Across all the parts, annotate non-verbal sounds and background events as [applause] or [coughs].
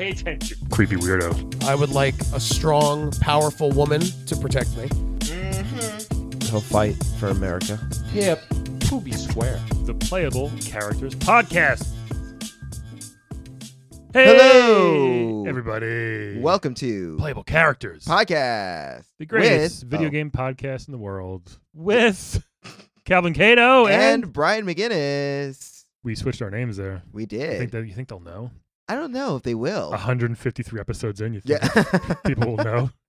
Pay attention. Creepy weirdo. I would like a strong, powerful woman to protect me. Mm-hmm. He'll fight for America. Hip, poopy square. The Playable Characters Podcast. Hey, Hello. everybody. Welcome to Playable Characters, podcast. the greatest with- oh, video oh, game podcast in the world, with Calvin Cato and, and Brian McGinnis. we switched our names there. We I did. think that you think they'll know. I don't know if they will. 153 episodes in, you think yeah. [laughs] people will know? [laughs]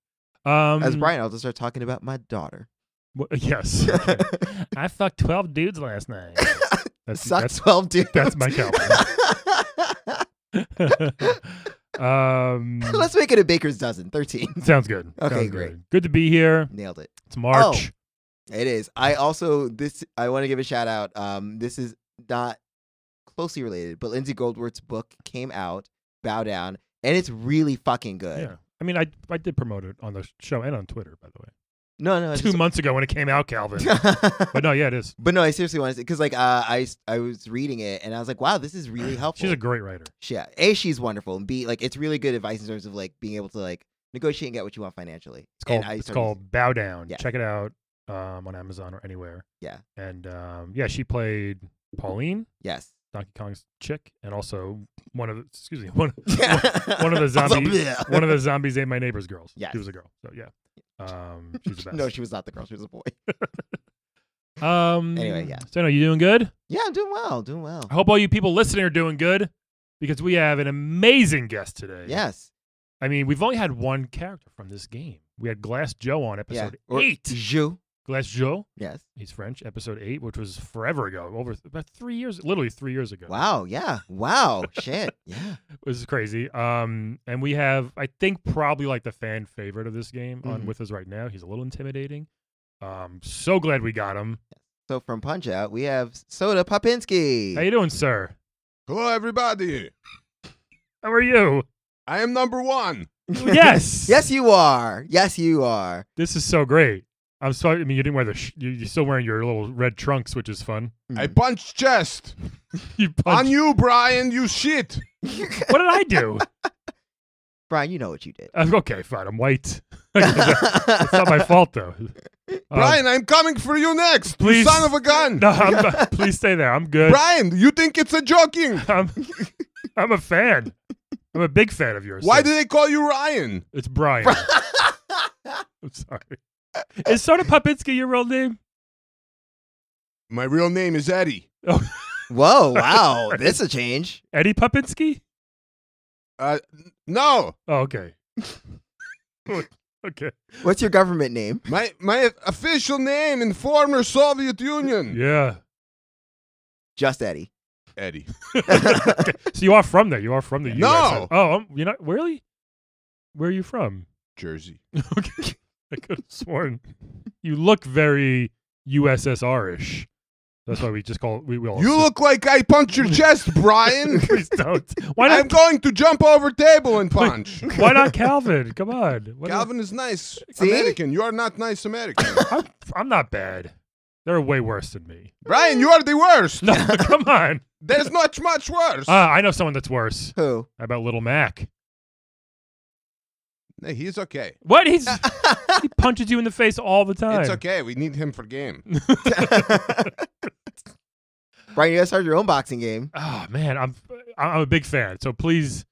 Um, As Brian, I'll just start talking about my daughter. yes. [laughs] Okay. I fucked 12 dudes last night. That's Suck that's, 12 dudes. that's my Calvin. um, Let's make it a baker's dozen. 13. sounds good. Okay, Sounds great. Good. Good to be here. Nailed it. It's March. It is. I also this I want to give a shout out. Um, this is not closely related, but Lindsay Goldwert's book came out, Bow Down, and it's really fucking good. Yeah. I mean, I I did promote it on the show and on Twitter, by the way. No, no, Two just- months ago when it came out, Calvin. [laughs] but no, yeah, it is. But no, I seriously wanted to because like uh, I I was reading it and I was like, wow, this is really [clears throat] helpful. She's a great writer. yeah. A, she's wonderful, and B, like it's really good advice in terms of like being able to like negotiate and get what you want financially. It's called it's called Bow Down. Yeah. Check it out um, on Amazon or anywhere. Yeah. And um, yeah, she played Pauline, Yes. Donkey Kong's chick, and also one of the excuse me [laughs] one [laughs] one of the zombie- yeah. one of the zombies ate my neighbor's girls. Yeah, She was a girl. So yeah. [laughs] Um, she's the best. no, she was not the girl. She was a boy. Um. Anyway, yeah. So, no, you doing good? Yeah, I'm doing well. Doing well. I hope all you people listening are doing good because we have an amazing guest today. Yes. I mean, we've only had one character from this game. We had Glass Joe on episode Or eight. Joe. Glass Joe, Yes. he's French, episode eight, which was forever ago, over about three years, literally three years ago. Wow. Yeah. Wow. Shit. [laughs] Yeah. It was crazy. Um, and we have, I think, probably like the fan favorite of this game on Mhm. with us right now. He's a little intimidating. Um, so glad we got him. So from Punch Out, we have Soda Popinski. How you doing, sir? Hello, everybody. How are you? I am number one. yes. [laughs] Yes, you are. Yes, you are. This is so great. I'm sorry. I mean, you didn't wear the. Sh- you, you're still wearing your little red trunks, which is fun. I punched chest. [laughs] You On punched. you, Brian, you shit. [laughs] What did I do? [laughs] Brian, you know what you did. Uh, okay, fine. I'm white. it's not my fault though. Um, Brian, I'm coming for you next. you please- son of a gun. no, I'm, please stay there. I'm good. Brian, you think it's a joking? I'm, I'm a fan. I'm a big fan of yours. Why sir. do they call you Ryan? It's Brian. I'm sorry. Is Soda Popinski your real name? My real name is Eddie. Oh. Whoa, wow. [laughs] This a change. Eddie Popinski? Uh, no, Oh, okay. [laughs] okay. What's your government name? my my official name in former Soviet Union. Yeah. Just Eddie. Eddie. [laughs] okay. So you are from there. You are from the U.S. No. Oh, um, you're not really. Where are you from? Jersey. okay. I could have sworn you look very USSR-ish. That's why we just call we will. You look like I punch your [laughs] chest, Brian. [laughs] Please don't. Why I'm going to jump over table and punch. [laughs] Why not Calvin? Come on. What- Calvin is nice See? American. You are not nice American. I'm, I'm not bad. They're way worse than me. Brian, you are the worst. No, come on. There's not much worse. Uh, I know someone that's worse. Who? How about Little Mac? Hey, he's okay. What? He's [laughs] he punches you in the face all the time. It's okay. We need him for game. [laughs] [laughs] Brian, you gotta start your own boxing game. Oh man, I'm I'm a big fan. So please,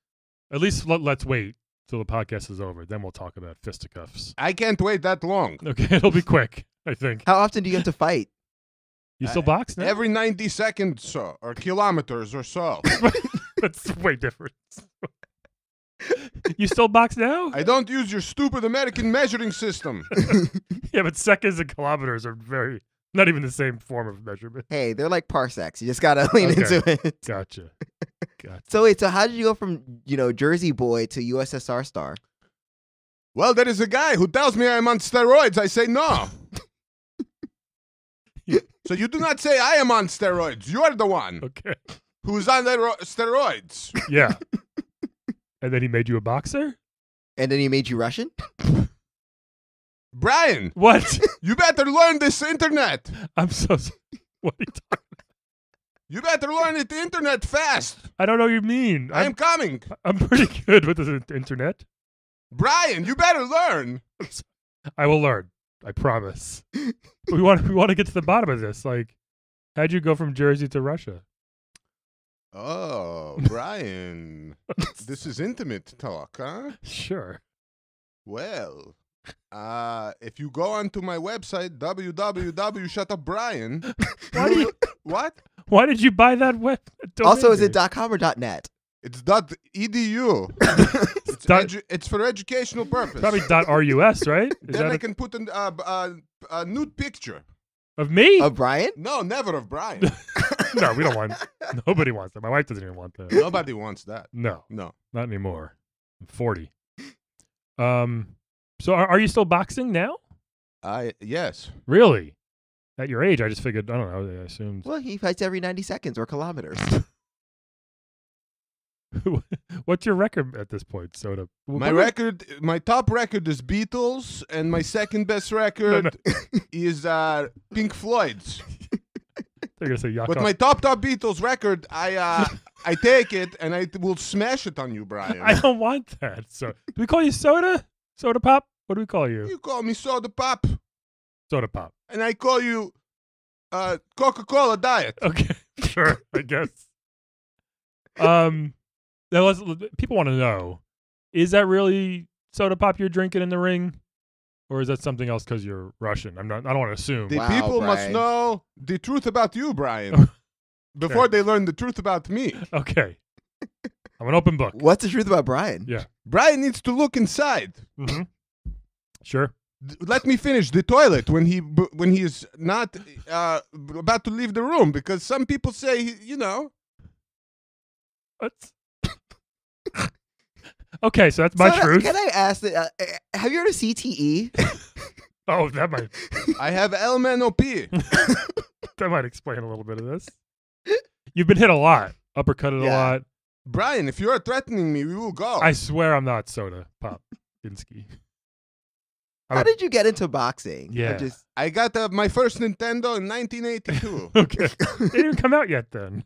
at least let, let's wait till the podcast is over. Then we'll talk about fisticuffs. I can't wait that long. Okay, it'll be quick. I think. How often do you have to fight? You still Uh, box now? Every 90 seconds so, or kilometers or so. That's way different. You still box now? I don't use your stupid American measuring system. [laughs] yeah, but seconds and kilometers are very not even the same form of measurement. Hey, they're like parsecs. You just gotta [laughs] lean Okay. into it. Gotcha. [laughs] Gotcha. So wait, so how did you go from you know Jersey boy to USSR star? Well, there is a guy who tells me I'm on steroids. I say no. so you do not say I am on steroids. You are the one Okay. who's on the ro- steroids. Yeah. And then he made you a boxer? And then he made you Russian? Brian, What? [laughs] you better learn this internet. I'm so. sorry. [laughs] What are you talking? about? You better learn it the internet fast. I don't know what you mean. I am I'm, coming. [laughs] I'm pretty good with the internet. Brian, you better learn. I will learn. I promise. we want we want to get to the bottom of this. Like, how'd you go from Jersey to Russia? Oh, Brian. [laughs] this is intimate talk, huh? Sure. Well, uh, if you go onto my website, www.shutupbrian. [laughs] Why do you, [laughs] what? why did you buy that web? also, is domain it dot .com or dot .net? It's dot edu. it's, dot- edu- it's for educational purpose. Probably dot .rus, right? Is then that I a- can put an, uh, b- uh, a nude picture. of me? Of Brian? No, never of Brian. no, we don't want. [laughs] Nobody wants that. My wife doesn't even want that. Nobody wants that. No, No. not anymore. I'm 40. Um. So are, are you still boxing now? I yes. Really? At your age, I just figured. I don't know. I assumed. Well, he fights every 90 seconds or kilometers. [laughs] What's your record at this point, Soda? My What- record, my top record is Beatles, and my second best [laughs] record is uh, Pink Floyd's. They're gonna say But Yakov. my top top Beatles record, I uh, I take it and I will smash it on you, Brian. I don't want that. So, do we call you Soda? Soda Pop? What do we call you? you call me Soda Pop, Soda Pop. and I call you uh, Coca Cola Diet. Okay, [laughs] sure. I guess. Um, now let's, people want to know: Is that really Soda Pop you're drinking in the ring, or is that something else because you're Russian? I'm not. I don't want to assume. The Wow, people must Brian. know the truth about you, Brian, [laughs] before they learn the truth about me. okay. I'm an open book. What's the truth about Brian? Yeah. Brian needs to look inside. hmm Sure. D- Let me finish the toilet when he b- when he is not uh, about to leave the room because some people say you know What's okay, so that's my So, truth. Can I ask that? Uh, uh, have you heard of CTE? [laughs] Oh, that might I have LMNOP. [laughs] that might explain a little bit of this. You've been hit a lot, uppercutted a lot. Brian, if you are threatening me, we will go. I swear I'm not Soda Pop Ginsky. I'm How did you get into boxing? I Yeah. just I got uh, my first Nintendo in 1982. [laughs] Okay. They didn't come out yet then.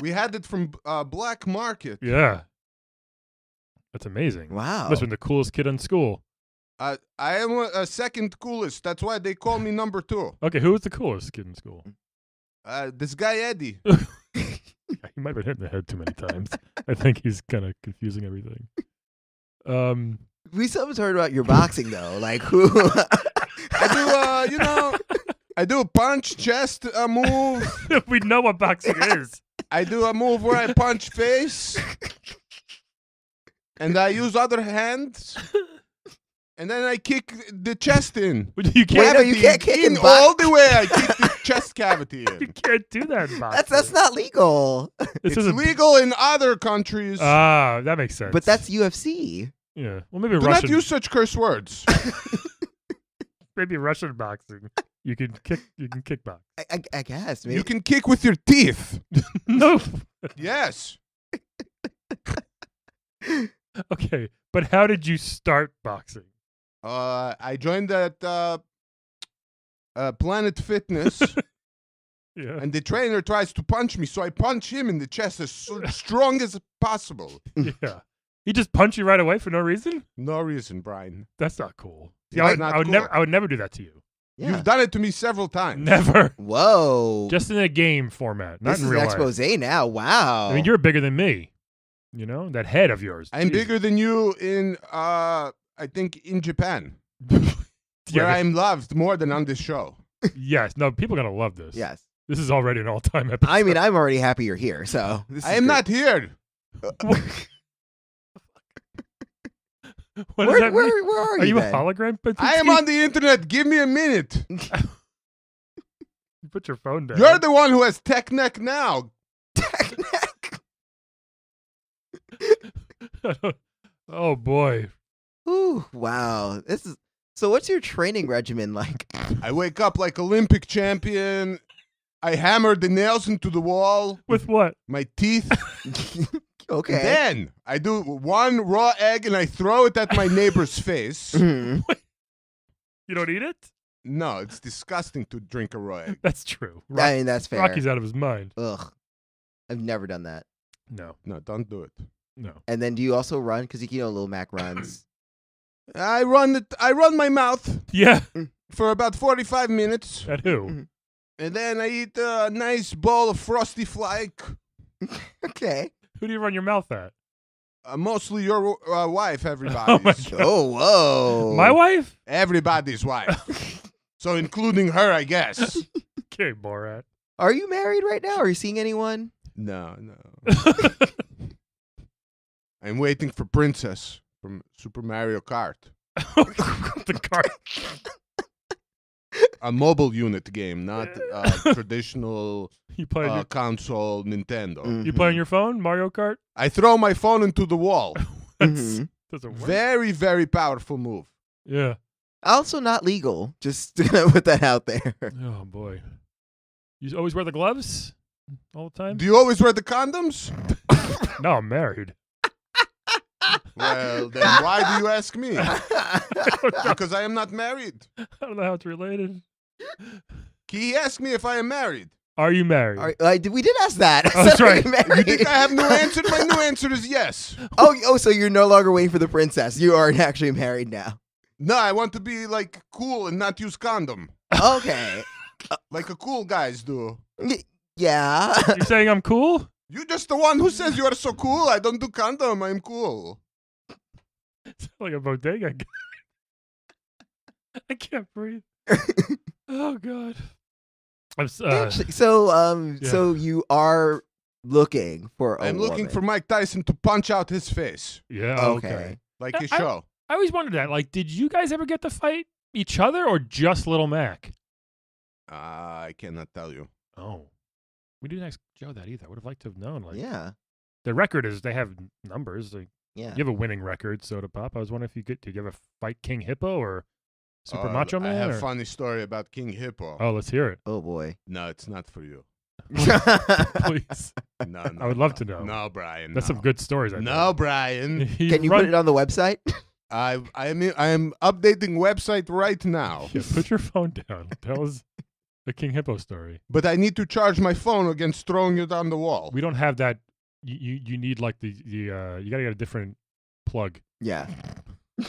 we had it from uh, Black Market. Yeah. That's amazing. wow. Must have been the coolest kid in school. Uh, I am a, uh, second coolest. That's why they call me number two. Okay, who was the coolest kid in school? Uh, this guy Eddie. [laughs] Yeah, he might have been hit in the head too many times. I think he's kind of confusing everything. Um, we sometimes heard about your boxing though. Like who? [laughs] I do, uh, you know, I do a punch chest uh, move. [laughs] we know what boxing is. I do a move where I punch face, and I use other hands, [laughs] and then I kick the chest in. [laughs] You can't. no, you can't kick in in bo- all the way. I kick the [laughs] chest cavity You can't do that in that's that's not legal. This It's isn't- legal in other countries. Ah, that makes sense. But that's UFC. yeah. Well, maybe do not use such curse words. maybe Russian boxing. You can kick. You can kickbox. I, I, I guess. Maybe. you can kick with your teeth. no. Yes. [laughs] Okay, but how did you start boxing? Uh, I joined at uh, uh, Planet Fitness, [laughs] Yeah. and the trainer tries to punch me, so I punch him in the chest as [laughs] strong as possible. yeah. He just punched you right away for no reason. No reason, Brian. That's not cool. See, It's I would, not I would cool. never. I would never do that to you. yeah. You've done it to me several times. Never. Whoa. Just in a game format, not this in is real an life. expose now. Wow. I mean, you're bigger than me. You know that head of yours. I'm Jeez. bigger than you in, uh, I think, in Japan, yeah, [laughs] where I'm loved more than on this show. yes. No, people are gonna love this. yes. This is already an all-time episode. [laughs] I mean, I'm already happy you're here. So this I is am great. not here. what [laughs] Where, that where, mean? where are, you? Are you a hologram? But I am on the internet. Give me a minute. you Put your phone down. You're the one who has tech neck now. [laughs] oh boy. Ooh, wow. This is so. What's your training regimen like? I wake up like Olympic champion. I hammer the nails into the wall. With what? My teeth. [laughs] okay. Then I do one raw egg and I throw it at my neighbor's [laughs] face. Mhm. You don't eat it? No, it's disgusting to drink a raw egg. That's true. I mean, that's fair. Rocky's out of his mind. Ugh. I've never done that. No, No, don't do it. No. And then do you also run? Because you know Little Mac runs. [coughs] I run the I run my mouth Yeah. for about forty-five minutes, At who? and then I eat a nice bowl of frosty flake. [laughs] okay. Who do you run your mouth at? Uh, mostly your uh, wife, [laughs] Oh my everybody's. Oh, whoa. My wife? everybody's wife. [laughs] so including her, I guess. Okay, Borat. Are you married right now? Are you seeing anyone? No, no. I'm waiting for Princess from Super Mario Kart, [laughs] the car. a mobile unit game, not uh, [laughs] traditional You play on uh, your, console Nintendo. you play on your phone, Mario Kart? I throw my phone into the wall. [laughs] That's, Mhm. doesn't work. Very, very powerful move. yeah. Also not legal. Just to put that out there. Oh boy. You always wear the gloves all the time? Do you always wear the condoms? no, I'm married. Well, then why do you ask me? [laughs] Because I am not married. I don't know how it's related. He asked me if I am married. Are you married? Are- uh, did- we did ask that. Oh, [laughs] that's right. you You think I have no answer? My new answer is yes. [laughs] oh, oh, so you're no longer waiting for the princess. You are actually married now. No, I want to be like cool and not use condom. Okay. Like a cool guys do. Yeah. You're saying I'm cool? You just the one who says you are so cool. I don't do condom. I'm cool. [laughs] Sound like a bodega guy. [laughs] I can't breathe. [laughs] oh god. I'm s- uh, Actually, so, um, yeah. so you are looking for a I'm looking woman. for Mike Tyson to punch out his face yeah. Okay. Okay. like his I- I- show. I always wondered that. Like, did you guys ever get to fight each other or just Little Mac? Uh, I cannot tell you. Oh. We didn't ask Joe that either. I would have liked to have known. Like, Yeah. the record is they have numbers. Like, Yeah. you have a winning record, Soda Pop. I was wondering if you get. Did you ever fight King Hippo or Super Uh, Macho Man? I have a funny story about King Hippo. Oh, let's hear it, Oh boy. [laughs] No, it's not for you. please. [laughs] No, [laughs] no. I would love no. to know. No, Brian. That's no. some good stories. I No, Brian. He Can you run- put it on the website? I I am I am updating website right now. Yeah, put your phone down. Tell us the King Hippo story. But I need to charge my phone against throwing it on the wall. We don't have that. You you, you need like the the uh, you gotta get a different plug. yeah. [laughs]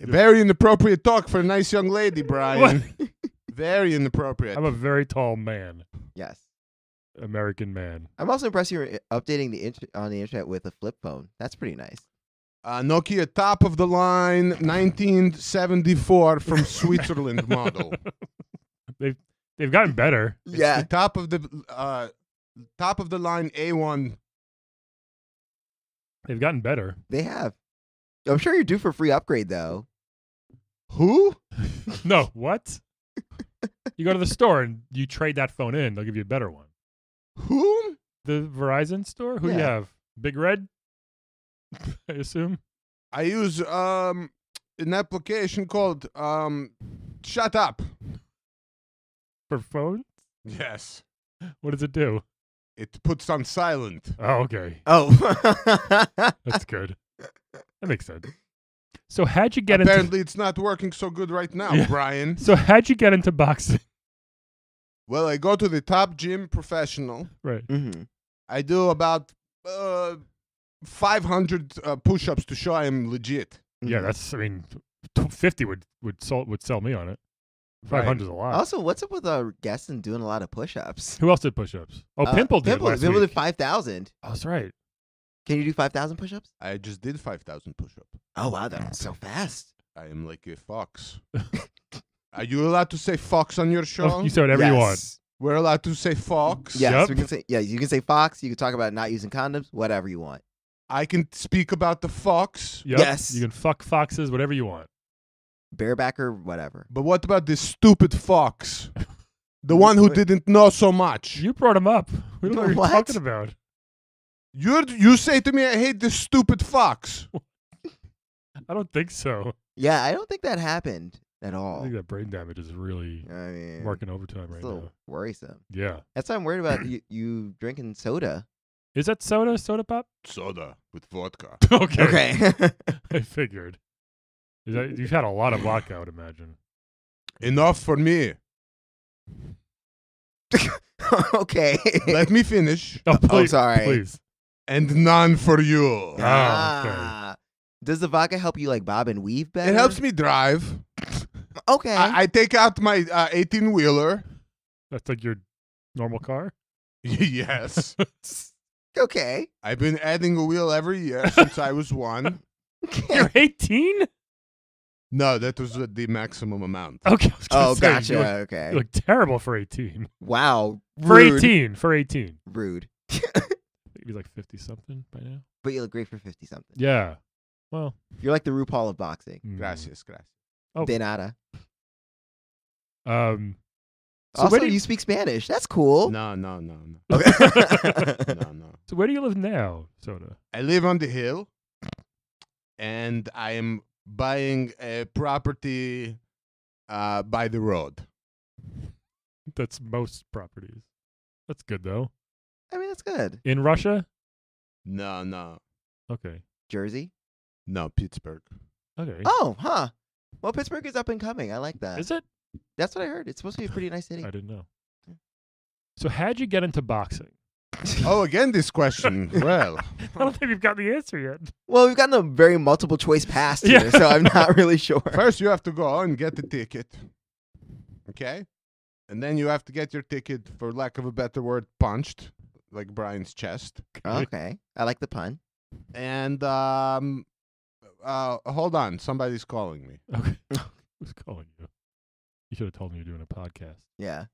Very inappropriate talk for a nice young lady, [laughs] Brian. Very inappropriate. I'm a very tall man, Yes. American man. I'm also impressed you're uh, updating the int- on the internet with a flip phone. That's pretty nice. Uh, Nokia top of the line 1974 from [laughs] Switzerland model. They've they've gotten better. It's Yeah. the top of the uh, top of the line A1. They've gotten better. They have. I'm sure you're due for free upgrade though. Who? [laughs] No, what? [laughs] you go to the store and you trade that phone in. They'll give you a better one. Who? The Verizon store. Who do you have? Big Red. [laughs] I assume. I use um an application called um Shut Up. For phone. Yes. What does it do? It puts on silent. Oh, okay. Oh. [laughs] That's good. That makes sense. So how'd you get into? Apparently, it's not working so good right now, Yeah. Brian. [laughs] So how'd you get into boxing? Well, I go to the top gym professional. Right. hmm I do about uh, 500 uh, push-ups to show I'm legit. Yeah, that's. I mean, t- fifty would would sell would sell me on it. Five hundred is a lot. Also, what's up with our uh, Gaston doing a lot of push-ups? Who else did push-ups? Oh, Uh, Pimple did Pimple, last Pimple week. did five thousand. oh, that's right. Can you do five thousand push-ups? I just did 5,000 push-ups. Oh wow, that's so fast. I am like a fox. [laughs] Are you allowed to say fox on your show? Oh, you say whatever you want. Yes. We're allowed to say fox. Yes, Yep. we can say. Yeah, you can say fox. You can talk about not using condoms. Whatever you want. I can speak about the fox. Yep. Yes. You can fuck foxes, whatever you want. Barebacker, whatever. But what about this stupid fox? [laughs] The one who didn't know so much. You brought him up. We don't know what you're What? talking about. You you say to me, I hate this stupid fox. [laughs] I don't think so. Yeah, I don't think that happened at I all. think that brain damage is really I mean, working overtime it's right a little now. worrisome. Yeah. That's why I'm worried about [clears throat] you, you drinking soda. Is that soda? Soda pop? Soda with vodka. [laughs] okay. Okay. I figured. Is that, you've had a lot of vodka, I would imagine. Enough for me. [laughs] okay. Let me finish. Oh, please, sorry. Please. And none for you. ah. Does the vodka help you like bob and weave better? It helps me drive. Okay. I, I take out my uh, 18 wheeler. That's like your normal car. [laughs] yes. [laughs] okay. I've been adding a wheel every year since I was one. You're 18. No, that was the maximum amount. [laughs] Okay. I was Oh, say, gotcha. You look, okay. you look terrible for 18. wow. For Rude. 18. For 18. Rude. [laughs] You're like 50 something by now. But you look great for fifty something. Yeah. Well. You're like the RuPaul of boxing. mm. Gracias, gracias. Oh. De nada. Um. So also, where do you, you, speak Spanish. That's cool. No, no, no, no. [laughs] Okay. no, no. so where do you live now, Soda? I live on the hill, and I am buying a property uh, by the road. That's most properties. That's good though. I mean, that's good. In Russia? No, no, Okay. Jersey. no, Pittsburgh. Okay. Oh, huh. Well, Pittsburgh is up and coming. I like that. Is it? That's what I heard. It's supposed to be a pretty nice city. I didn't know. So how'd you get into boxing? [laughs] Oh, again, this question. well, [laughs] I don't think we've got the answer yet. Well, we've gotten a very multiple choice pass here, Yeah. so I'm not [laughs] really sure. first you have to go and get the ticket. Okay? And then you have to get your ticket, for lack of a better word, punched, like Brian's chest. Okay, I like the pun. And, um, uh, hold on. Somebody's calling me. Okay. Who's calling you? You should have told me you're doing a podcast. Yeah.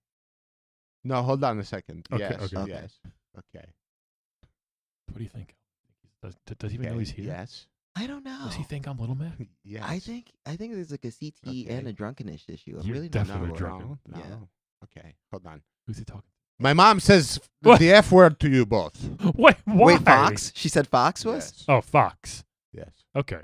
No, hold on a second. Okay, yes, okay. Okay. yes. Okay. What do you think? Does, does, does he even know okay, he's here? Yes. I don't know. Does he think I'm Little Man? [laughs] Yes. I think I think there's like a CT and a drunkenness issue. I'm You're really definitely no, drunk. no, no. Yeah. Okay, hold on. Who's he talking? My mom says [laughs] What? the F word to you both. to? [laughs] Wait, why? Wait, Fox? She said Fox was Yes. Oh, Fox. yes. Okay.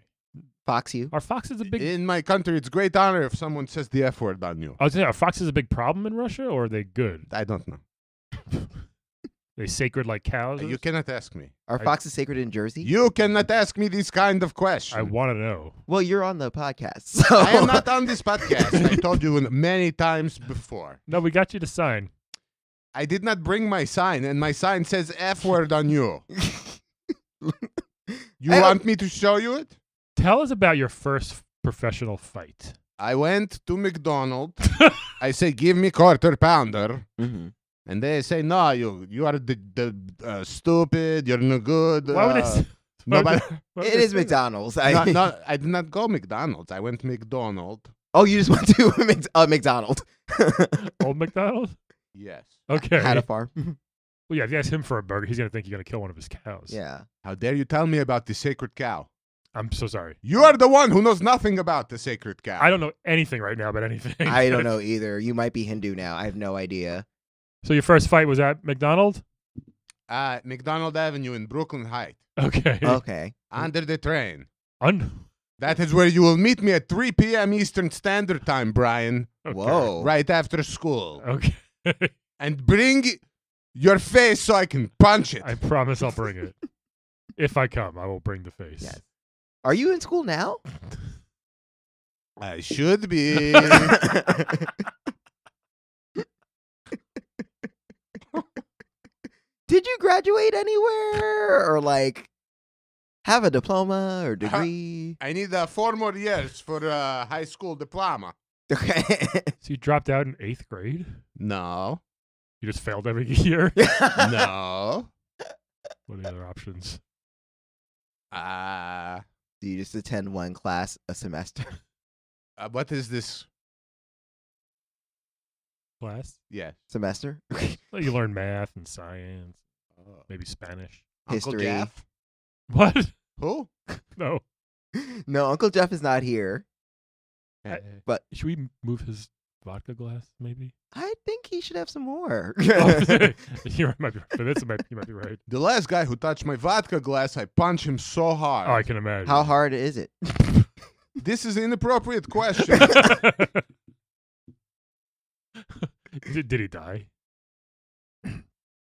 Fox. You? Are foxes a big? In my country, it's great honor if someone says the F word on you. I was saying, are foxes a big problem in Russia, or are they good? I don't know. They sacred like cows? You cannot ask me. Are I- foxes sacred in Jersey? You cannot ask me this kind of question. I want to know. well, you're on the podcast, so [laughs] I am not on this podcast. I told you many times before. No, we got you to sign. I did not bring my sign, and my sign says F word on you. [laughs] You I don't- want me to show you it? Tell us about your first professional fight. I went to McDonald's. [laughs] I say, give me quarter pounder. hmm And they say, no, you you are the, the uh, stupid. You're no good. Why would uh, it? s- why would nobody. they- why would It they is say that? McDonald's. I, no, no, [laughs] I did not go McDonald's. I went McDonald. Oh, you just went to [laughs] a uh, McDonald. Old [laughs] McDonald. Yes. Okay. Had a farm. well, yeah. If you ask him for a burger, he's gonna think you're gonna kill one of his cows. yeah. How dare you tell me about the sacred cow? I'm so sorry. You are the one who knows nothing about the sacred cow. I don't know anything right now about anything. I don't know either. You might be Hindu now. I have no idea. So your first fight was at McDonald. Uh, McDonald Avenue in Brooklyn Heights. Okay. Okay. Under the train. Un- That is where you will meet me at 3 p.m. Eastern Standard Time, Brian. okay. Whoa. Right after school. Okay. [laughs] And bring your face so I can punch it. I promise I'll bring it. if I come, I will bring the face. Yes. Are you in school now? I should be. [laughs] Did you graduate anywhere or like have a diploma or degree? I need uh, four more years for uh, high school diploma. okay. [laughs] So you dropped out in eighth grade. No. You just failed every [laughs] year. No. [laughs] what are the other options? Uh, Do you just attend one class a semester? uh, what is this? Class. Yes. semester? Well, you learn math and science, maybe Spanish. Uncle History. Jeff? [laughs] What? Who? [laughs] No. no, Uncle Jeff is not here. I- Uh, Should we move his vodka glass? Maybe. I think he should have some more. [laughs] Oh, you might be. For this, might, you might be right. the last guy who touched my vodka glass, I punched him so hard. Oh, I can imagine. How hard is it? This is an inappropriate question. did, did he die?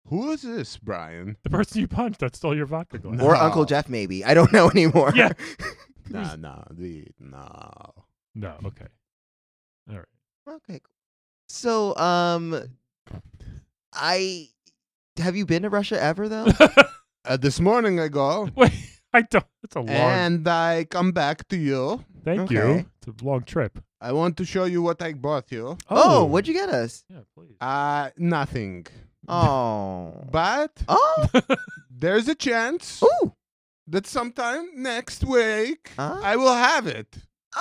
Who is this, Brian? The person you punched that stole your vodka glass. Or No. Uncle Jeff, maybe. I don't know [laughs] anymore. Yeah. [laughs] No, no, the, no. No. Okay. All right. Okay. cool. So, um, I have you been to Russia ever though? [laughs] Uh, this morning I go, Wait, I don't. It's a long. and I come back to you. thank you. It's a long trip. I want to show you what I bought you. oh, what'd you get us? Yeah, please. Uh, nothing. Oh. But Oh. [laughs] there's a chance Ooh. that sometime next week Huh? I will have it.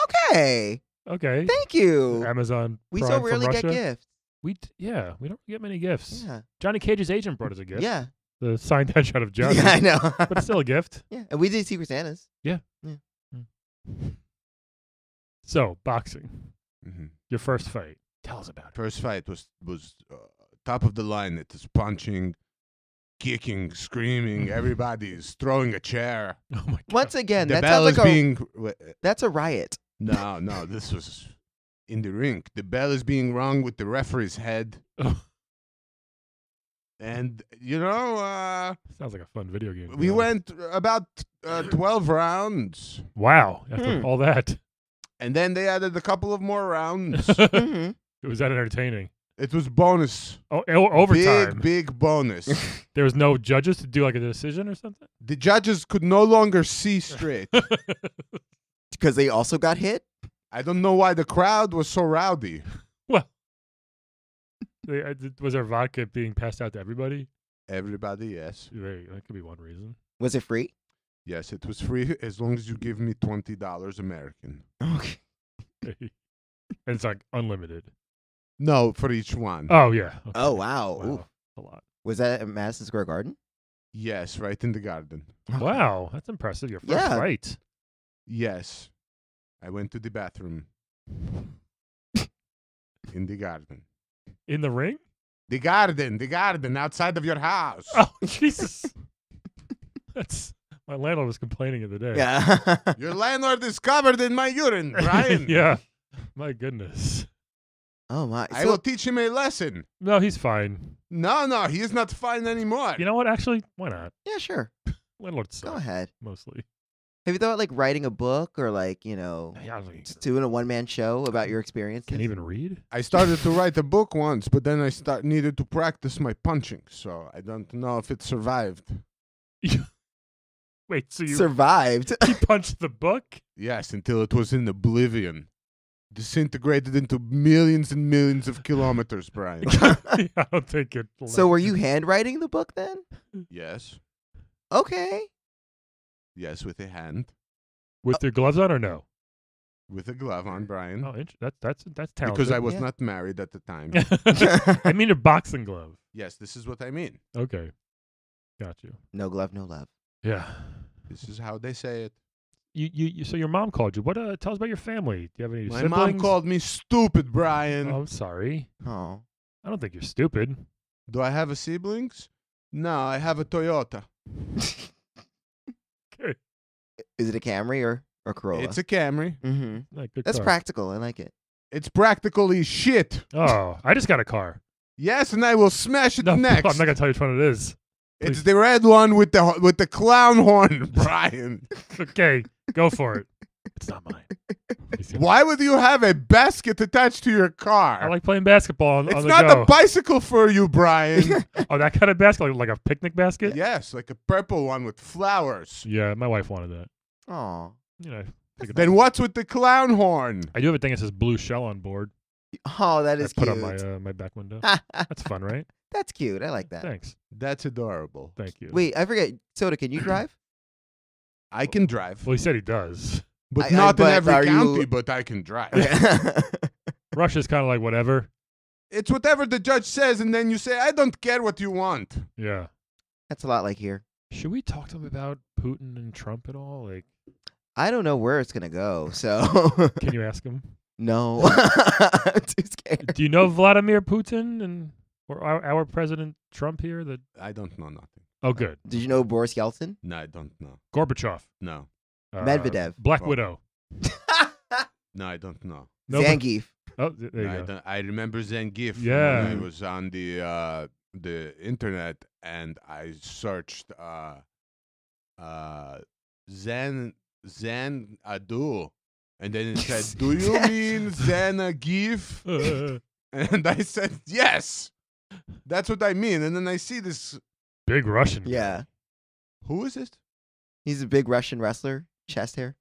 Okay. okay. Thank you. Amazon. We Prime so from rarely get Russia. gifts. We t- yeah, we don't get many gifts. Yeah. Johnny Cage's agent brought us a gift. Yeah. The signed [laughs] headshot of Johnny. Yeah, I know. but it's still a gift. [laughs] yeah. And we did Secret Santas. Yeah. Yeah. So boxing, Mm-hmm. your first fight. Tell us about it. First fight was was uh, top of the line. It is punching, kicking, screaming. Everybody's throwing a chair. [laughs] Oh my god. Once again, the that bell sounds is like a being. w- uh, that's a riot. No, no, this was in the rink. The bell is being rung with the referee's head. [laughs] And you know, uh, Sounds like a fun video game. we went about uh, twelve rounds, Wow. After Hmm. all that, and then they added a couple of more rounds. [laughs] Mhm. was that entertaining? It was bonus, Oh, o- overtime. big, big bonus. [laughs] There was no judges to do like a decision or something. the judges could no longer see straight. [laughs] Because they also got hit. I don't know why the crowd was so rowdy. [laughs] well, they, uh, did- was there vodka being passed out to everybody? Everybody, yes, There, that could be one reason. Was it free? yes, it was free as long as you give me twenty dollars American. Okay. and it's like unlimited. No, for each one. Oh yeah. Oh, okay. Oh wow. Wow. A lot. Was that at Madison Square Garden? Yes, right in the garden. Wow, that's impressive. Your first Yeah. fight. Yes. I went to the bathroom in the garden. In the ring? The garden, the garden outside of your house. Oh [laughs] Jesus. That's my landlord was complaining of the day. Yeah. [laughs] Your landlord is covered in my urine, [laughs] Brian. yeah. My goodness. Oh my. I So- will teach him a lesson. No, he's fine. No, no, he is not fine anymore. You know what? Actually, why not? yeah, sure. Landlord Go suck ahead. mostly. Have you thought like writing a book or like you know Yeah, I don't just doing a one man show about your experience? Can't even read. I started to write a book once, but then I start needed to practice my punching, so I don't know if it survived. [laughs] Wait, so you, survived. [laughs] you punched the book? Yes, until it was in oblivion. Disintegrated into millions and millions of kilometers, Brian. [laughs] [laughs] I don't think it. so were you handwriting the book then? yes. Okay. Yes, with a hand. with your gloves on or no? With a glove on, Brian. Oh, int- that's that's that's talented. because I was Yeah. not married at the time. [laughs] I mean a boxing glove. yes, this is what I mean. Okay, got you. no glove, no love. Yeah. This is how they say it. You, you, you so your mom called you. What? Uh, tell us about your family. Do you have any My siblings? mom called me stupid, Brian. Oh, I'm sorry. Oh. I don't think you're stupid. Do I have a siblings? No, I have a Toyota. [laughs] Okay. Is it a Camry or or Corolla? It's a Camry. mm-hmm. Like, good That's car. practical. I like it. It's practically shit. Oh, I just got a car. Yes, and I will smash it No, next. [laughs] I'm not gonna tell you which one it is. It's the red one with the with the clown horn, [laughs] Brian. Okay, go for it. [laughs] It's not mine. Why would you have a basket attached to your car? I like playing basketball on, it's on the not go. a bicycle for you, Brian. [laughs] oh, that kind of basket, like, like a picnic basket. yes, like a purple one with flowers. Yeah, my wife wanted that. Oh. You know, Then up. what's with the clown horn? I do have a thing that says blue shell on board. Oh, that is I put cute. on my uh, my back window. [laughs] That's fun, right? That's cute. I like that. Thanks. That's adorable. Thank you. Wait, I forget. Soda, can you drive? I can drive, Well, he said he does. but I- I- not but in every are you- county. But I can drive. [laughs] Russia's kind of like whatever. It's whatever the judge says, and then you say, "I don't care what you want." Yeah. That's a lot like here. Should we talk to him about Putin and Trump at all? Like, I don't know where it's gonna go, so [laughs] can you ask him? no. [laughs] I'm too scared. Do you know Vladimir Putin and or our, our president Trump here? That I don't know nothing. Oh, good. Did you know Boris Yeltsin? No, I don't know. Gorbachev, No, uh, Medvedev. Black. Widow. [laughs] no, I don't know. No, but- Zangief. oh, th- there No, I, you go. don't, I remember Zangief Yeah. when I was on the uh, the internet and I searched uh, uh, Zan Zan Adu And then it said, "Do you [laughs] mean Zangief?" Uh, [laughs] And I said, "Yes, that's what I mean." And then I see this. Big Russian. guy. Yeah. Who is it? He's a big Russian wrestler, chest hair.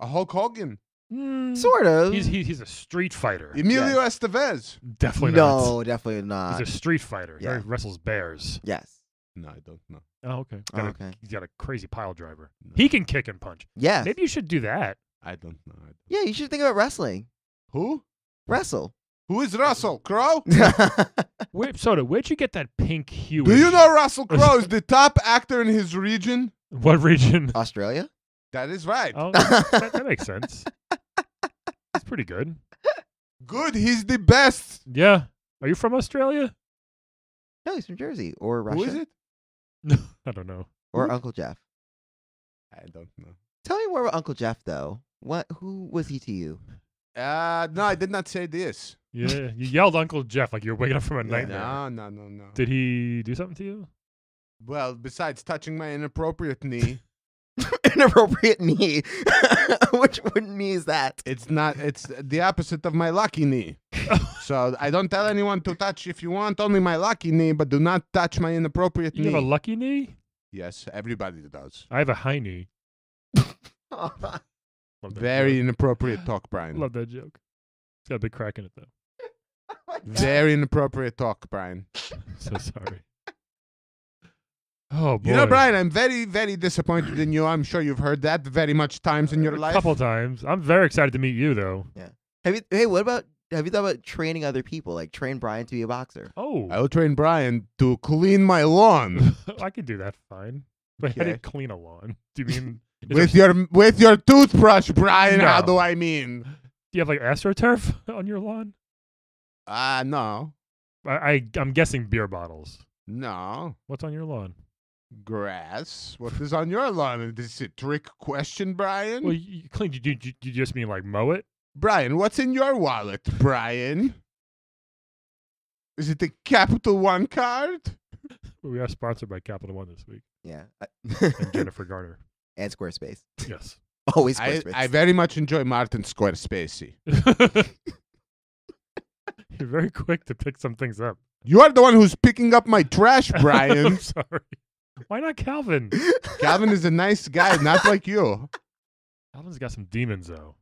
A Hulk Hogan, Mm, Sort of. He's he, he's a street fighter. Emilio Estevez. Definitely not. no, definitely not. He's a street fighter. Yeah. He Yeah. wrestles bears. yes. No, I don't know. Oh, okay. Oh, Got a- okay. He's got a crazy pile driver. No. He can kick and punch. Yes. Maybe you should do that. I don't know. I don't- Yeah, you should think about wrestling. Who? Wrestle. Who is Russell Crowe? [laughs] Wait, Soda, where'd you get that pink hue? Do you know Russell [laughs] Crowe is the top actor in his region? what region? Australia? That is right. Oh, [laughs] that, that makes sense. That's pretty good. Good. He's the best. Yeah. Are you from Australia? No, he's from Jersey or Russia Who is it? No, I don't know. or Who? Uncle Jeff. I don't know. Tell me more about Uncle Jeff, though. What? Who was he to you? Uh, no, I did not say this. Yeah, you yelled Uncle Jeff like you were waking up from a [laughs] nightmare. No, no, no, no. Did he do something to you? Well, besides touching my inappropriate knee, [laughs] [laughs] Inappropriate knee. Which what knee is that? it's not. It's the opposite of my lucky knee. so I don't tell anyone to touch if you want only my lucky knee, but do not touch my inappropriate knee. You knee. have a lucky knee? yes, everybody does. I have a high knee. Oh, Love that Very joke. inappropriate talk, Brian. Love that joke. It's got a big crack in it though. [laughs] Oh my God. Very inappropriate talk, Brian. [laughs] So sorry. Oh boy. You know, Brian, I'm very, very disappointed in you. I'm sure you've heard that very much times in your a life. A couple times. I'm very excited to meet you though. Yeah. Have you? Hey, what about? Have you thought about training other people? Like train Brian to be a boxer. Oh, I will train Brian to clean my lawn [laughs] I could do that fine. But how do you clean a lawn? Do you mean is with your with your toothbrush, Brian. How do I mean? do you have like astroturf [laughs] on your lawn? Ah, no, I, I I'm guessing beer bottles. no. What's on your lawn? Grass. What is on your lawn? Is this a trick question, Brian? Well, you, you clean. You, you, you just mean like mow it? Brian, what's in your wallet, Brian? Is it a Capital One card? [laughs] We are sponsored by Capital One this week Yeah. and Jennifer [laughs] Garner. And Squarespace. [laughs] Yes. Always I, Squarespace. I very much enjoy Martin Scorsese. [laughs] [laughs] You're very quick to pick some things up. You are the one who's picking up my trash, I'm Brian. sorry. Why not Calvin? Calvin is a nice guy, not like you. Calvin's got some demons though.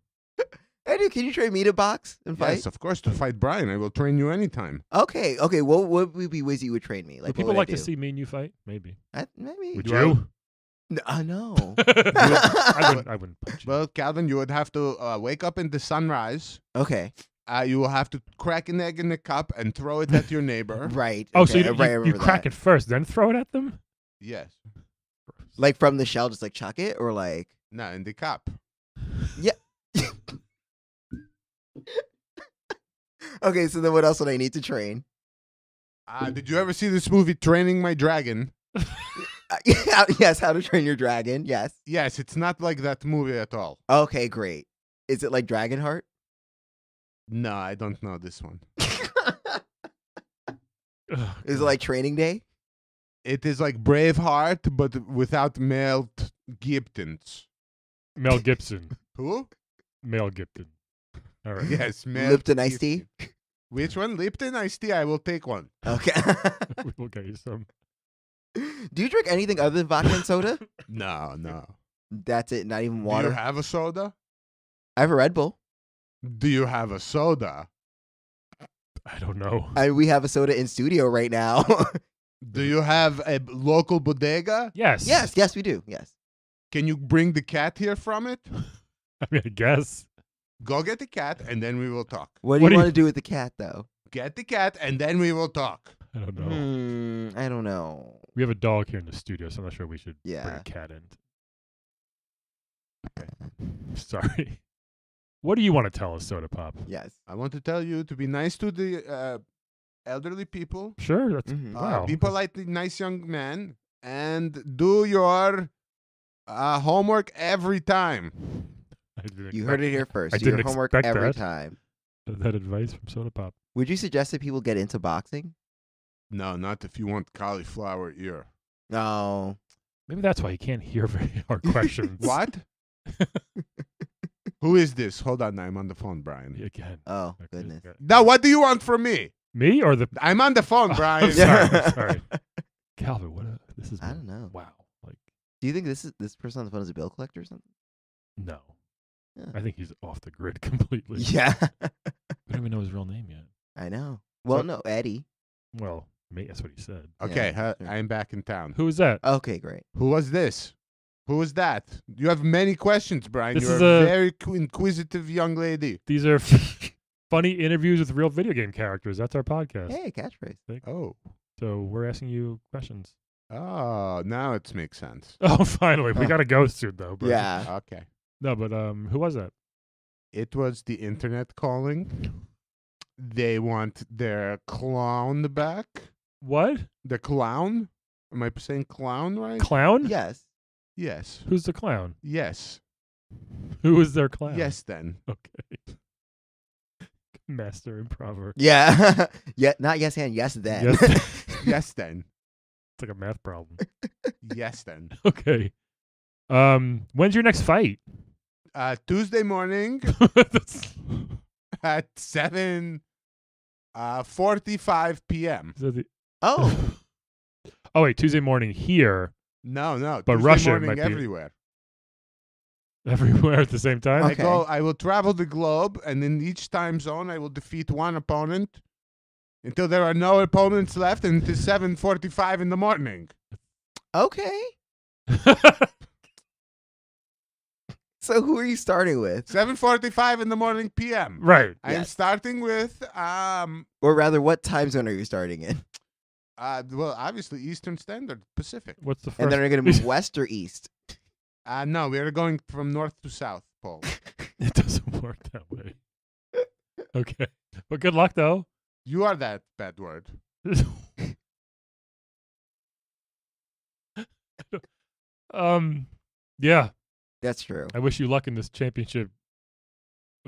hey, dude, can you train me to box and fight? Yes, of course, to fight Brian. I will train you anytime. Okay, okay. What what would be ways you would train me? Like Would people what would like to do? see me and you fight? Maybe. I, maybe. Would Do you? No, uh, no. I wouldn't. I wouldn't punch you. Well, Calvin, you would have to uh, wake up in the sunrise. okay. Uh, you will have to crack an egg in a cup and throw it at your neighbor. [laughs] Right. oh, so okay, you, right, you, you crack that. it first, then throw it at them? Yes. Like from the shell, just like chuck it, or like. No, in the cup. Yeah. okay, so then what else would I need to train? Uh, did you ever see this movie, Training My Dragon? [laughs] [laughs] Yeah, yes, how to train your dragon. Yes. Yes, it's not like that movie at all. Okay, great. Is it like Dragonheart? No, I don't know this one. [laughs] Oh, is it like Training Day? It is like Braveheart, but without Mel T- Gibsons. Mel [laughs] Gibson? Who? Mel Gibson. All right. Yes, Mel. Lipton iced tea? Which one? Lipton iced tea. I will take one. Okay. we will get you some. Do you drink anything other than vodka and soda? [laughs] No, no. That's it. Not even Do water. you have a soda? I have a Red Bull. Do you have a soda? I don't know. I, we have a soda in studio right now. [laughs] Do you have a local bodega? Yes. yes, yes, we do. Yes. Can you bring the cat here from it? [laughs] I mean, I guess. Go get the cat, and then we will talk. What do What you do you- want to do with the cat, though? Get the cat, and then we will talk. I don't know. Hmm, I don't know. We have a dog here in the studio, so I'm not sure we should bring Yeah. a cat in. Okay. [laughs] Sorry. [laughs] What do you want to tell us, Soda Pop? Yes. I want to tell you to be nice to the uh, elderly people. Sure. That's Mhm. Uh, wow. be polite, to nice young man, and do your uh, homework every time. You heard it here [laughs] first. I Do your didn't homework every that. time. That advice from Soda Pop. Would you suggest that people get into boxing? No, not if you want cauliflower ear. No. Maybe that's why you can't hear [laughs] very hard questions. What? [laughs] Who is this? Hold on, I'm on the phone, Brian. Again. Oh Okay, goodness. okay. Now, what do you want from me? Me or the [laughs] I'm on the phone, Brian. I'm sorry. I'm sorry. Calvin? What? A, this is. I don't know. Wow. Like Do you think this is this person on the phone is a bill collector or something? no. Yeah. I think he's off the grid completely. Yeah, I don't even know his real name yet. I know. Well, So- no, Eddie. Well, may that's what he said. Okay, Yeah, uh, sure. I'm back in town. Who is that? Okay, great. Who was this? Who was that? You have many questions, Brian. This You're is a a- very inquisitive young lady. These are [laughs] funny interviews with real video game characters. That's our podcast. Hey, catchphrase. Oh. So we're asking you questions. Oh, now it makes sense. [laughs] Oh, finally, we got a ghost soon though. Bro. Yeah. Okay. No, but um, who was that? It was the internet calling. They want their clown back. What The clown? Am I saying clown right? clown? Yes. yes. Who's the clown? Yes. Who is their clown? Yes, then. Okay. [laughs] Master improver. Yeah. [laughs] yeah. Not yes and yes then. Yes. [laughs] yes, then. It's like a math problem. Yes, then. Okay. Um, when's your next fight? Uh, Tuesday morning at 7 uh, 45 p.m. is that the- oh. [laughs] oh wait, Tuesday morning here, No, no. But Tuesday Russia morning might be- everywhere. [laughs] everywhere at the same time. I go. I will travel the globe, and in each time zone, I will defeat one opponent until there are no opponents left, and it is seven forty-five in the morning. Okay. [laughs] So who are you starting with? Seven forty-five in the morning p.m. right. I am starting with um. Or rather, what time zone are you starting in? Uh, well, obviously Eastern Standard Pacific. What's the first? And then are going to move west or east? Uh, no, we are going from north to south Paul. [laughs] it doesn't work that way. Okay. But good luck though. You are that bad word. [laughs] um yeah. That's true. I wish you luck in this championship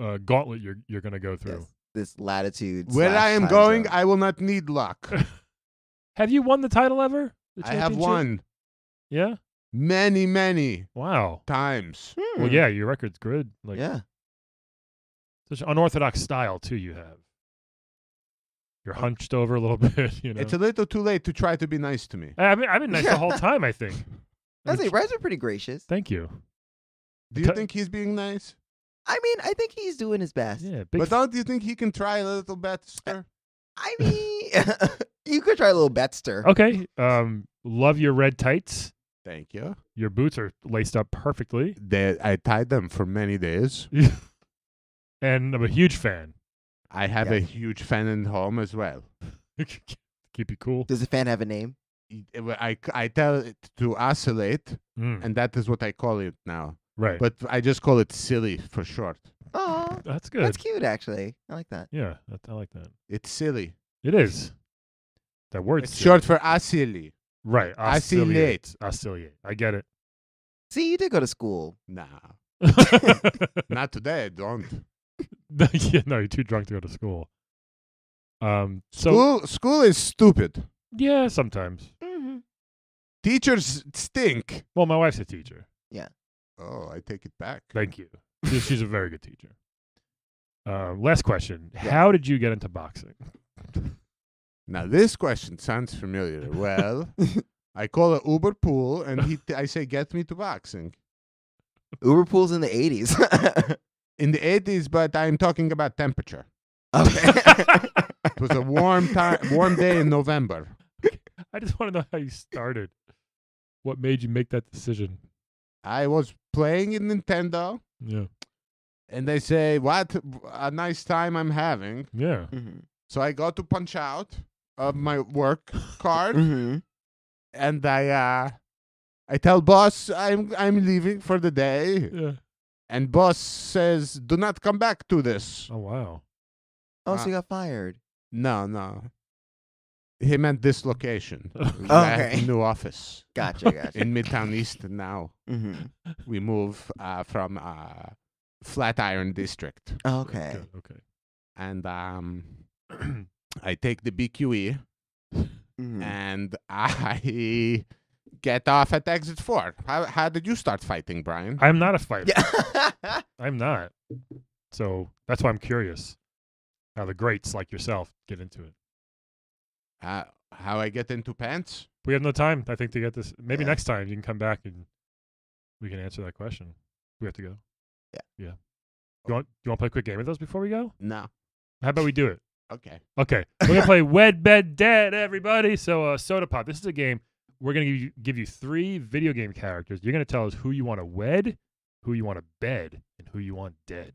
uh, gauntlet you're you're gonna go through. Yes. This latitude. Where I am going, zone. I will not need luck. [laughs] Have you won the title ever? The I have won Yeah. many, many Wow. times. Hmm. Well, yeah, your record's good. Like yeah. such unorthodox style too. You have. You're hunched over a little [laughs] bit. You know. It's a little too late to try to be nice to me. I- I've been, I've been nice the whole [laughs] time. I think. I I'm say tr- Reds are pretty gracious. Thank you. Do you T- think he's being nice? I mean, I think he's doing his best. Yeah. Big But don't you think he can try a little better? I mean, [laughs] you could try a little Betster. Okay. Um, love your red tights. Thank you. Your boots are laced up perfectly, They, I tied them for many days. [laughs] and I'm a huge fan. I have a Yes. huge fan in home as well. [laughs] Keep you cool. Does the fan have a name? It- I, I tell it to oscillate, Mm, and that is what I call it now. right. But I just call it silly for short. Oh, that's good. that's cute, actually. I like that. Yeah, that, I like that. It's silly. It is. That word. It's short for oscillate. Right. Oscillate. Oscillate. Oscillate. I get it. See, you did go to school. Nah, [laughs] not today. I don't. [laughs] yeah, no, you're too drunk to go to school. Um. So School, school is stupid. yeah, sometimes. Mm-hmm. Teachers stink. Well, my wife's a teacher. Yeah. Oh, I take it back. Thank you. She's, she's a very good teacher. Uh, last question: Yes. How did you get into boxing? Now this question sounds familiar. [laughs] Well, I call it Uber pool, and he t- I say, "Get me to boxing." Uber pools in the 80s. [laughs] In the 80s, but I'm talking about temperature. okay. [laughs] It was a warm time, warm day in November. I just want to know how you started. What made you make that decision? I was playing in Nintendo, Yeah. and they say, "What a nice time I'm having." Yeah. mm-hmm. So I go to punch out of my work card, Mm-hmm. and I uh, I tell boss I'm I'm leaving for the day, Yeah. and boss says, "Do not come back to this." Oh wow. Oh, Uh, so you got fired. No, no. He meant this location. [laughs] Okay. new office Gotcha, gotcha. in Midtown East now. mm-hmm. We move uh, from uh, Flatiron District, Okay. Good, Okay. and um, [clears throat] I take the BQE, Mhm. and I [laughs] get off at exit four. How how did you start fighting, Brian? I'm not a fighter. Yeah. [laughs] I'm not. So that's why I'm curious how the greats like yourself get into it. How how I get into pants? We have no time, I think, to get this. Maybe Yeah. next time you can come back and we can answer that question. We have to go. Yeah. Yeah. You want you want to play a quick game with us before we go? No. How about we do it? Okay. Okay, we're gonna play Wed Bed Dead, everybody. So, uh, Soda Pop. This is a game. We're gonna give you, give you three video game characters. You're gonna tell us who you want to wed, who you want to bed, and who you want dead.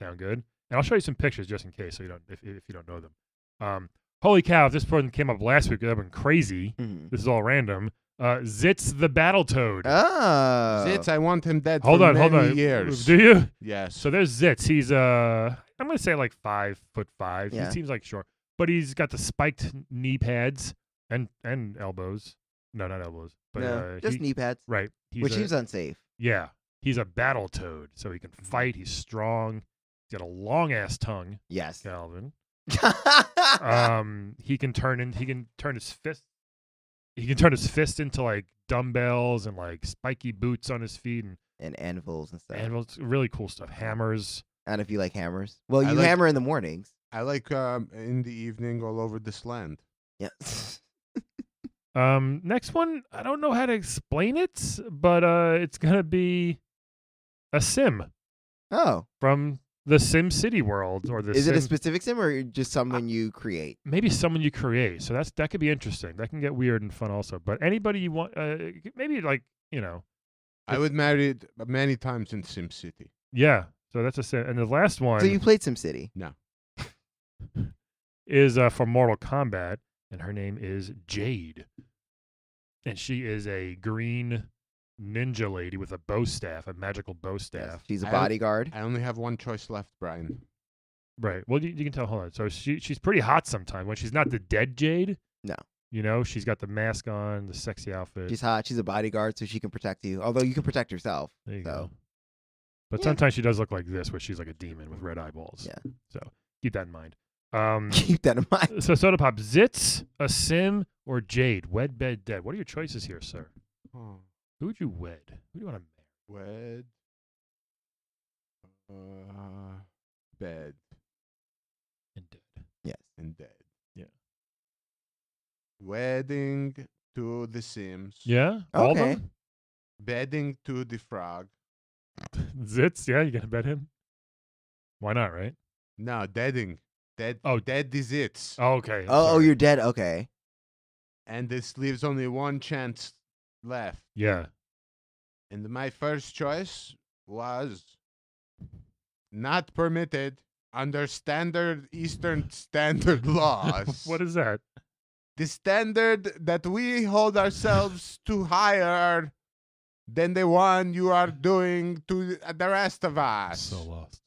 Sound good? And I'll show you some pictures just in case, so you don't if, if you don't know them. Um, holy cow! If this person came up last week, that would have been crazy. Mhm. This is all random. Uh, Zitz the Battle Toad. Oh. Zitz, I want him dead hold for on, hold on. years. Do you? yes. So there's Zitz. He's uh, I'm gonna say like five foot five. Yeah. He seems like short, but he's got the spiked knee pads and and elbows. No, not elbows, but no, uh, just he- knee pads, right. He's which a, seems unsafe. yeah, he's a battle toad, so he can fight. He's strong. He's got a long ass tongue, Yes. Calvin. [laughs] Um, he can turn in. He can turn his fist. He can turn his fist into like dumbbells and like spiky boots on his feet and and anvils and stuff. anvils. Really cool stuff. Hammers. And if you like hammers, well, you like- hammer in the mornings. I like um, in the evening all over this land. Yes. [laughs] Um, next one, I don't know how to explain it, but uh, it's gonna be a sim oh, from the Sim City world, or the is it a specific sim or just someone you create? maybe someone you create. So that's that could be interesting. That can get weird and fun also. But anybody you want, uh, maybe like you know, I would marry it many times in Sim City. yeah. So that's a sim. And the last one So you played SimCity. No. [laughs] Is uh, from Mortal Kombat, and her name is Jade, and she is a green ninja lady with a bow staff, a magical bow Yes, staff. She's a I- bodyguard. I only have one choice left, Brian. Right. Well, you, you can tell. Hold on. So she she's pretty hot sometimes when she's not the dead Jade. No. You know, she's got the mask on, the sexy outfit. She's hot. She's a bodyguard, so she can protect you. Although you can protect yourself. there you so. go. But Yeah. sometimes she does look like this, where she's like a demon with red eyeballs. Yeah. So keep that in mind. Um. [laughs] Keep that in mind. so soda pop, Zitz, a sim, or Jade? Wed, bed, dead. What are your choices here, sir? Oh. Who would you wed? Who do you want to Wed. Uh, bed marry and dead? Yes. and dead. Yeah. Wedding to the Sims. Yeah. All of Okay. them? Bedding to the frog. [laughs] Zitz. Yeah, you gonna bet him? Why not? Right. No, deading. Dead. Oh. dead is it. Oh, okay. Oh, oh, sorry. you're dead. Okay. And this leaves only one chance left. Yeah. And my first choice was not permitted under standard Eastern [laughs] Standard laws. [laughs] what is that? the standard that we hold ourselves to higher than the one you are doing to the rest of us. So lost.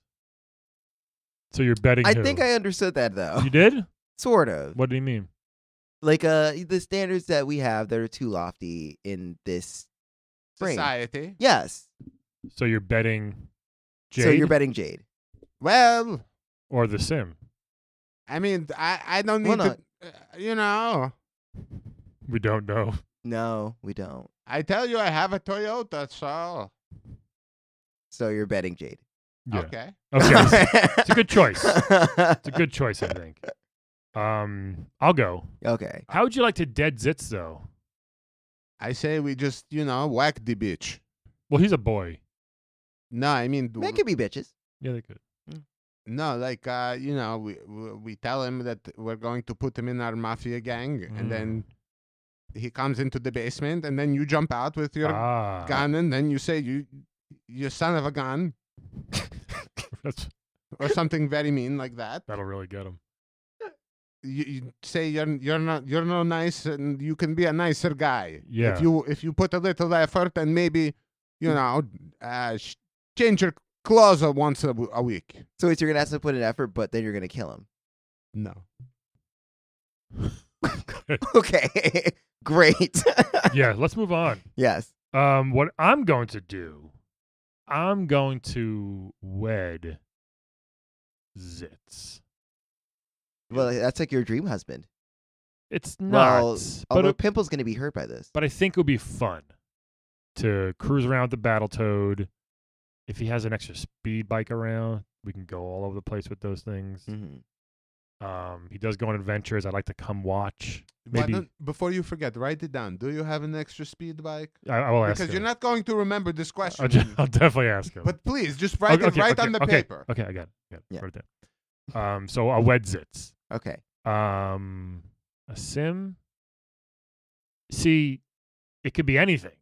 So you're betting? I who? think I understood that though. You did? sort of. What do you mean? Like uh the standards that we have that are too lofty in this frame. Society. Yes. So you're betting Jade So you're betting Jade. Well, or the Sim? I mean, I, I don't need Well, to, uh, you know. We don't know. No, we don't. I tell you, I have a Toyota, so So you're betting Jade. Yeah. okay. Okay. [laughs] it's a good choice. It's a good choice, I think. Um, I'll go. okay. How would you like to dead Zitz though? I say we just, you know, whack the bitch. Well, he's a boy. No, I mean, They could be bitches. Yeah, they could. no, like, uh, you know, we, we we tell him that we're going to put him in our mafia gang, and then he comes into the basement, and then you jump out with your ah, gun, and then you say, "You, you son of a gun," [laughs] That's, or something very mean like that. that'll really get him. You, you say you're you're not you're no nice, and you can be a nicer guy. Yeah. If you if you put a little effort and maybe, you know, uh, change your clothes once a, w- a week. So it's you're gonna have to put an effort, but then you're gonna kill him. No. [laughs] Okay. [laughs] Great. [laughs] yeah, let's move on. yes. Um, what I'm going to do, I'm going to wed Zitz. Well, that's like your dream husband. It's not. Well, but although it- Pimple's gonna be hurt by this. but I think it would be fun to cruise around with the Battletoad. If he has an extra speed bike around, we can go all over the place with those things. Mhm. Um, he does go on adventures. I'd like to come watch. Why Maybe don't- before you forget, write it down. Do you have an extra speed bike? I, I will ask Because him. you're not going to remember this [laughs] question. I'll, ju- I'll definitely ask him. but please, just write Okay, it right okay, on the okay, paper. Okay, I got it. Got it. Yeah. Wrote it down. Um, so a Wedzits. Okay. Um, a sim. See, it could be anything.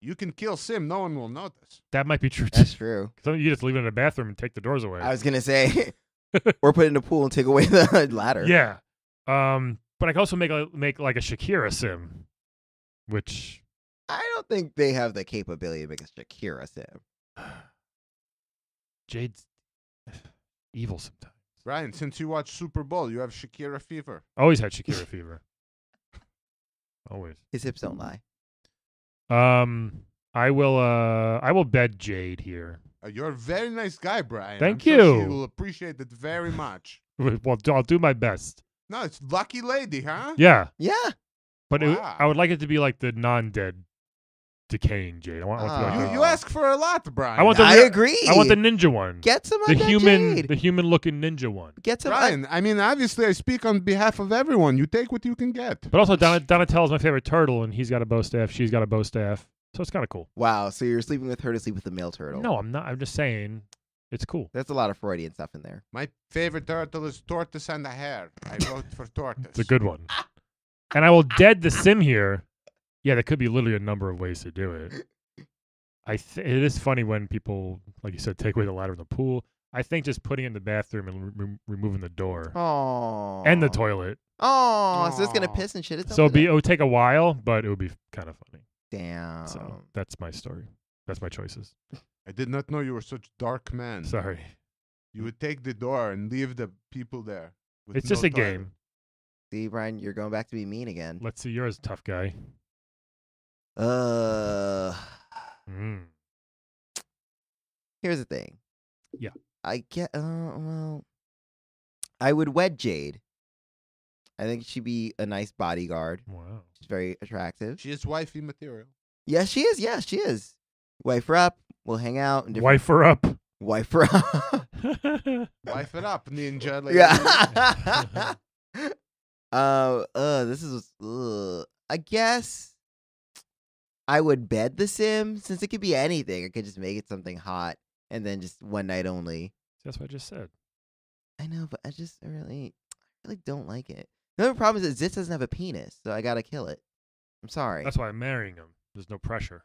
You can kill Sim. No one will notice. That might be true too. That's true. [laughs] Some you just leave it in the bathroom and take the doors away. I was gonna say, [laughs] [laughs] or put it in a pool and take away the ladder. yeah. Um, but I can also make a, make like a Shakira sim, which I don't think they have the capability to make a Shakira sim. [sighs] Jade's [sighs] evil sometimes. Brian, since you watch Super Bowl, you have Shakira fever. Always had Shakira fever. [laughs] Always. His hips don't lie. Um, I will. Uh, I will bet Jade here. Uh, you're a very nice guy, Brian. Thank I'm sure she you. will appreciate it very much. [laughs] Well, I'll do my best. No, it's lucky lady, huh? Yeah, Yeah. but it, I would like it to be like the non-dead, decaying Jade. I want, I want, it to oh. be Oh. like You, the- you ask for a lot, Brian. I want the I real- agree. I want the ninja one. get some the of that human, Jade. the human-looking ninja one. Get some. Brian, I mean, obviously, I speak on behalf of everyone. You take what you can get. But also, Don- Donatello's my favorite turtle, and he's got a bow staff. She's got a bow staff, so it's kind of cool. wow. So you're sleeping with her to sleep with the male turtle. No, I'm not. I'm just saying, it's cool. That's a lot of Freudian stuff in there. My favorite turtle is tortoise and the hare. I vote for [laughs] tortoise. It's a good one. And I will dead the sim here. Yeah, there could be literally a number of ways to do it. I th- it is funny when people, like you said, take away the ladder in the pool. I think just putting it in the bathroom and re- removing the door Oh. and the toilet. Oh, so it's gonna piss and shit. It's So it'd be, it would take a while, but it would be kind of funny. damn. So that's my story. That's my choices. I did not know you were such dark man. Sorry. You would take the door and leave the people there. with It's no just a toilet. game. See, Brian, you're going back to be mean again. Let's see. You're a tough guy. Uh, Mm. here's the thing. Yeah. I get. Uh, well, I would wed Jade. I think she'd be a nice bodyguard. Wow. She's very attractive. She is wifey material. Yes, she is. Yeah, she is. Wife her up. We'll hang out. And different- Wife her up. Wife her up. [laughs] Wife it up, ninja. Lady. yeah. [laughs] uh, uh, this is. Uh, I guess I would bed the sim since it could be anything. I could just make it something hot and then just one night only. That's what I just said. I know, but I just really, I really don't like it. The other problem is that Zitz doesn't have a penis, so I gotta kill it. I'm sorry. That's why I'm marrying him. There's no pressure.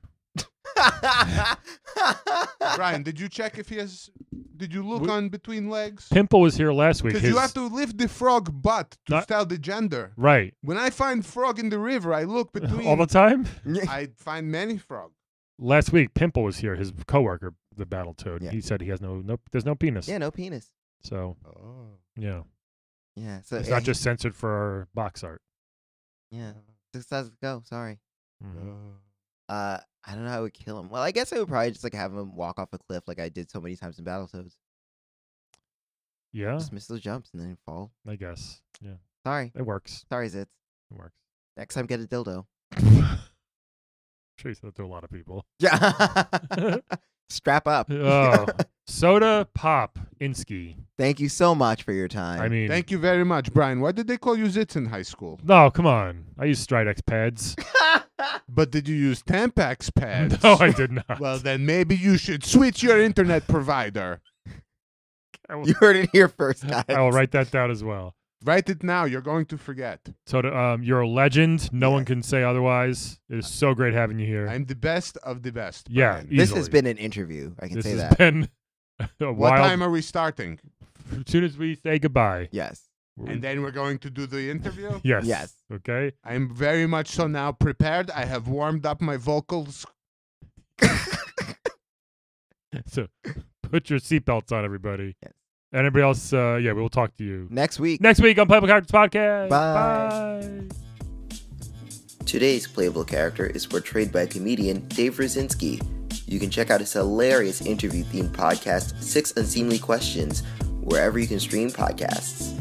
[laughs] Brian, did you check if he has? Did you look We- on between legs? Pimple was here last week. Because you His- have to lift the frog butt to Not- tell the gender. right When I find frog in the river, I look [laughs] between. all the time. [laughs] I find many frog. Last week, Pimple was here. His coworker, the Battletoad. Yeah. He said he has no no. There's no penis. yeah, no penis. So Oh. yeah, Yeah, so it's yeah, not just censored for our box art. yeah. Just let's go. Sorry. Mhm. Uh, I don't know how I would kill him. Well, I guess I would probably just like have him walk off a cliff like I did so many times in Battletoads. Yeah, Just miss those jumps and then fall. I guess. Yeah, Sorry, it works. sorry, Zitz. It works. Next time, get a dildo. [laughs] sure you said that to a lot of people. Yeah. [laughs] Strap up. [laughs] Oh, soda pop Insky. Thank you so much for your time. I mean, Thank you very much, Brian. Why did they call you Zitz in high school? no, come on. I use Stridex pads. [laughs] [laughs] But did you use Tampax pads? [laughs] no, I did not. Well, then maybe you should switch your internet provider. Will, you heard it here first, guys. I will write that down as well. Write it now. You're going to forget. So, to, um, you're a legend. No one can say otherwise. It is so great having you here. I'm the best of the best. Yeah, Brian. This has easily. been an interview. I can this say has that. been a [laughs] What wild. time are we starting? as soon as we say goodbye. Yes. And then we're going to do the interview? [laughs] yes. Yes. Okay. I'm very much so now prepared. I have warmed up my vocals. [laughs] So, put your seatbelts on, everybody. Yes. And everybody else, uh, yeah, we will talk to you Next week. next week on Playable Characters Podcast. Bye. Bye. Today's playable character is portrayed by comedian Dave Rosinsky. You can check out his hilarious interview themed podcast, Six Unseemly Questions, wherever you can stream podcasts.